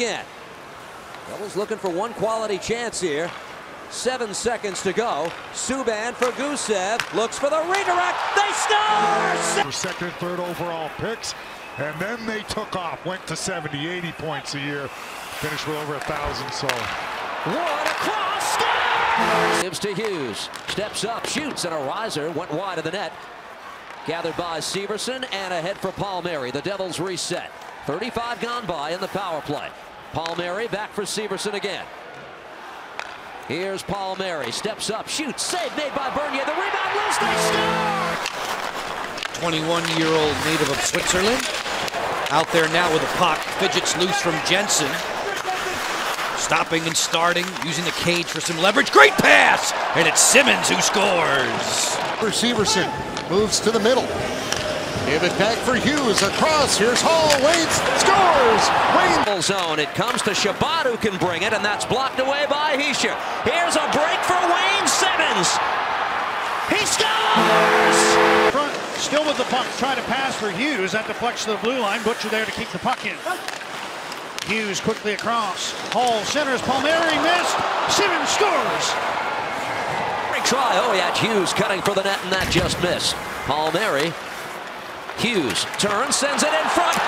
again. Devils looking for one quality chance here. Seven seconds to go. Subban for Gusev. Looks for the redirect. They score! For second third overall picks. And then they took off. Went to 70, 80 points a year. Finished with over a thousand. So Wood across. Score! Gives to Hughes. Steps up, shoots, and a riser went wide of the net. Gathered by Severson and ahead for Palmieri. The Devils reset. 35 gone by in the power play. Palmieri back for Severson again. Here's Palmieri. Steps up, shoots, save made by Bernier. The rebound loose. They score! 21-year-old native of Switzerland. Out there now with a puck. Fidgets loose from Jensen. Stopping and starting, using the cage for some leverage. Great pass! And it's Simmonds who scores. For Severson moves to the middle. Give it back for Hughes. Across. Here's Hall. Waits. Scores. Zone. It comes to Shabbat who can bring it, and that's blocked away by Hischier. Here's a break for Wayne Simmonds. He scores! Front, still with the puck, trying to pass for Hughes. That deflects to the blue line. Butcher there to keep the puck in. Hughes quickly across. Hall centers. Palmieri missed. Simmons scores. Great try. Oh, yeah, Hughes cutting for the net, and that just missed. Palmieri. Hughes turns, sends it in front.